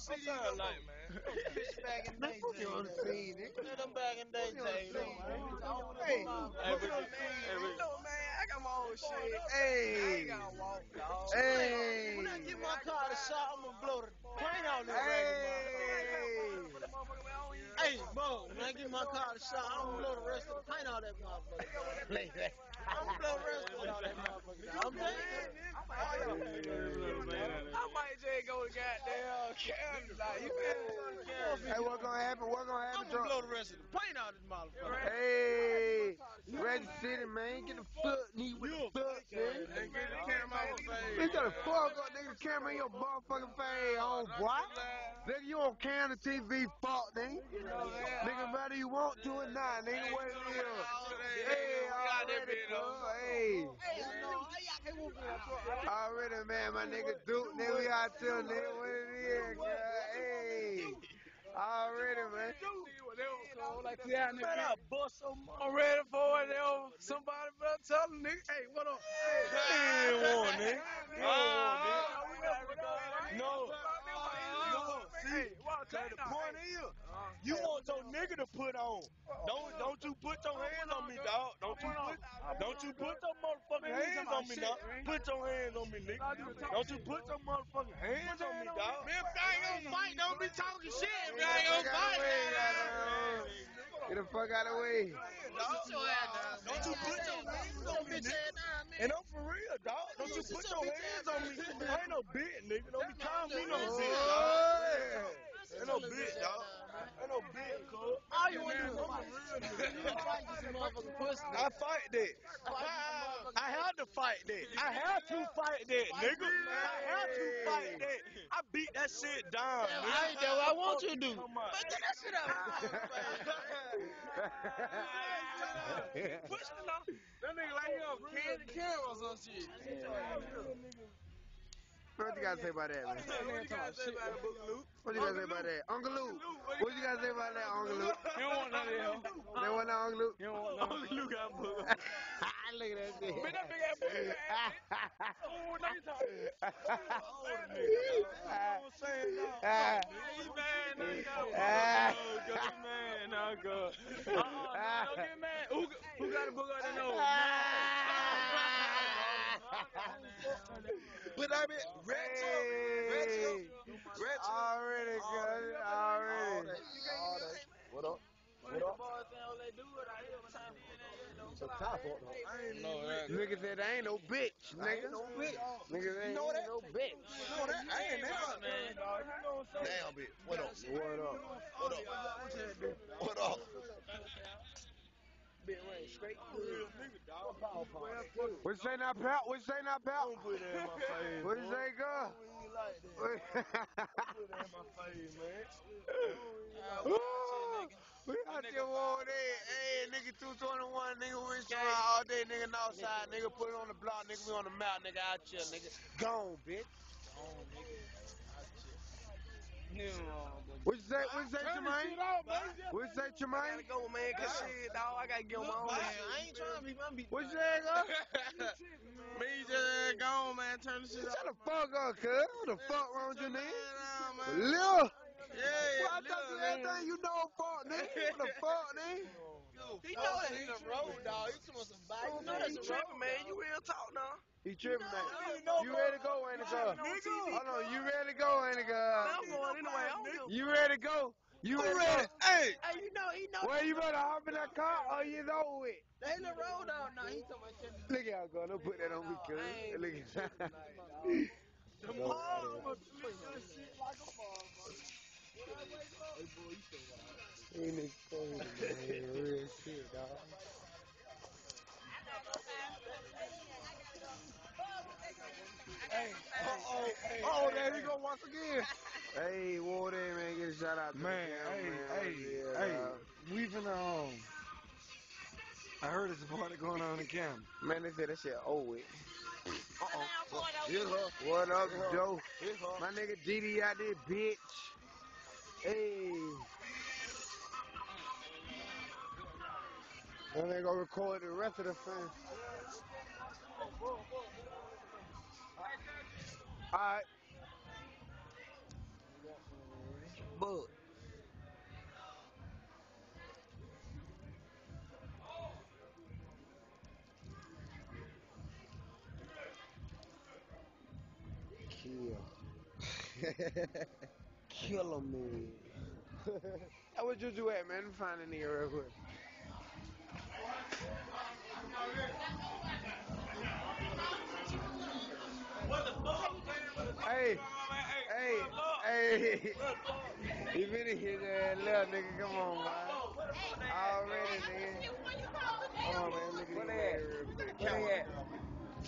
see these Sound niggas like, man. bitch back in the day. You scene, nigga. Them back in the. Hey, Hey, what's we- up, man? I got my own shit. I Hey. ain't gotta walk, dog. Hey. When I Hey. get my car a shot, I'm gonna blow the paint out this Hey. ragged Hey, bro, when I get my car a shot, I'm gonna blow the rest of the paint out that motherfucker. I'm gonna blow the rest out that motherfucker. I'm telling. I might just go to goddamn Canada. Like, you feel me? Hey, what gonna happen? What gonna I'm happen? gonna blow the rest of the paint out this motherfucker. Hey, Red City, man, get the foot knee with the foot, man. Hey, get the camera out the face. Nigga, got the fuck up, nigga. The camera in your motherfucking face, on boy. Nigga, you on camera TV, fuck, nigga. Nigga, whether you want to or not, nigga, what it is. Hey, already, cuz, hey. Already, man, my nigga Duke, nigga, we out there, nigga, what it is, cuz, hey. Already, man. Like, yeah, nigga. I'm ready for it. They over. Somebody better tell them, nigga. Hey, what up? Hey, He ain't want, nigga. He Ah, want, nigga. No. No, see, Hey, the point is, you want your nigga to put on. Don't don't you put your hands on me, dog. Don't you put don't you put your motherfucking hands on me, dog. Put your hands on me, nigga. Don't you put your motherfucking hands on me, dog. Man, if I ain't gonna fight, don't be talking shit. If I ain't gonna fuck out of the way, fight. Get the fuck out of the way. Sit your ass down. Don't you put your hands on me, nigga. ass down, man. And I'm for real, dog. Don't you put your hands on me. I ain't no bitch, nigga. Don't be calling me no bitch, dog. Ain't no bitch, dog. Ain't no cuz. All you want to do is fight this motherfucking pussy. I fight that. I had to fight that. I had to fight that, nigga. I had to fight that. I beat that shit down, Damn. I ain't that what I want you to do. But get that shit out. Push it off. That nigga like he on candy camera or some shit. What you gotta say about that, man? What you gotta say about Luke? What you gotta say about that? Uncle Luke. What you gotta say about that, Uncle Luke? You don't want none of them. That one, Uncle Luke. You don't want none. Uncle Luke got book. Look at that shit. Man, that big ass book. Oh, now you talking. I'm saying no. Ah. Man, no go. Ah. No go, man, no go. Uh-uh, don't get mad. Who, who got a book on the nose? But I mean, red Hey. red Already, good. Already. What up? What up? I ain't know that. Nigga said I ain't no bitch, nigga. no bitch. Nigga ain't know that? no bitch. You know that? I ain't never, man. Damn, bitch. What up? What up? What up? What up? What you say now, pal? What you say now, pal? Don't put that in my face. What you say, girl? Put that in my face, man. We out there all day. Hey, nigga, 221, nigga, we around all day, nigga, outside, nigga, put it on the block, nigga, we on the mount, nigga, out here, nigga. Gone, bitch. What you say, what you say, Jermaine? What you say, I gotta Jermaine? go, man, cause shit, dog, I gotta get on my own shit. I ain't trying to be, I'm. What you say, girl? Me just gone, man. Turn the shit Shut the fuck up, cuz. What the fuck wrong with you, nigga? Man, man. Lil. Yeah, Well, yeah. I thought you everything you know, fuck, nigga. What the fuck, nigga? He know that he's a road dog. He talking some bike. You know that's You a tripping, road, man. You real talk now. He tripping, man. You know, You ready to go, ain't it, girl? Hold on, you ready to go, ain't it, girl? I'm going anyway. I don't give a You ready to go? You ready to go? Hey, Hey, you know, he know. Well, you better hop in that car or you over with. they in the road dog. Now he talking about shit. Look at y'all go. Don't put that on me, cuz. Look at Ain't it crazy, man? Real shit, dog. Oh, oh, there he go once again. Hey, Warden, man, get a shout out to Man, the hey, camera, hey, man. hey, Yeah, we finna, um, I heard there's a party going on in camp. Man, they said that shit over with. Here's her. What up, Joe? My nigga GD out there, bitch. And they gonna record the rest of the film. Alright. Bug. Kill. Kill him, man. How would you do at, man? Find a nigga real quick. Hey, hey, hey. You finna hit that little nigga, come on, man. Already, nigga. Hold on, man. Look at these niggas real quick. Where they at?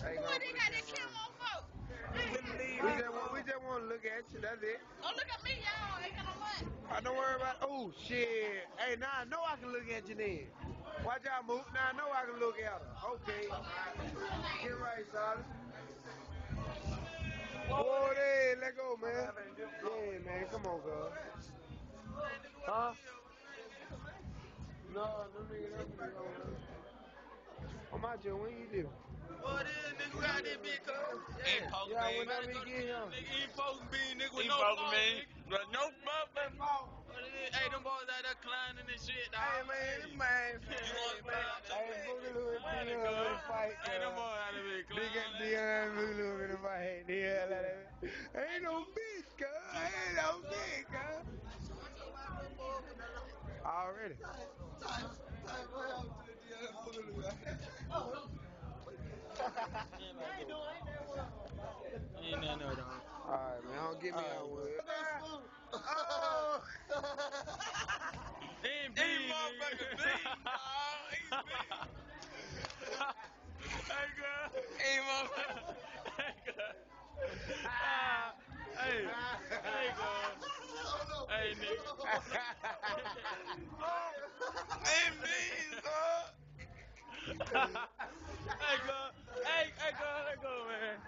Hey, go Boy, they the got that camera camo folk. on. We just, want, we just want to look at you, that's it. Don't look at me, y'all. Ain't got no money. I don't worry about. Oh shit! Hey, now I know I can look at you then. Watch out, move. Now I know I can look at her. Okay. Get right, solid. Whoa, there, let go, man. Yeah, man, come on, girl. Huh? No, no nigga, no nigga. I'm out here. When you do? What is, nigga? We out there, big cuz. Ain't supposed to Yeah, be. whenever you get here. Nigga, he ain't supposed to be, nigga, with He no supposed to fault, be. nigga. But no motherfucking fault. What it is? Hey, them boys out there climbing and shit, dog. Hey, man, this man. You want to play out Hey, there? Boogaloo and Money, Dion cuz. in a fight, Hey, them cuz. boys out there, big Nigga, climbing. Dion Boogaloo in a fight. Dion, like that. Ain't no bitch, cuz. Ain't no bitch, cuz. Already. Ain't nothing no, dog. Alright, man, don't get me Alright, on bro. With Oh! He ain't He big, motherfucking nigga. big, dog. He big. Hey, girl. He motherfucking. Hey, girl. Ah, Hey, hey, girl. Hey, nigga. He big, dog. hey, girl. Hey, hey, girl. Let go, man.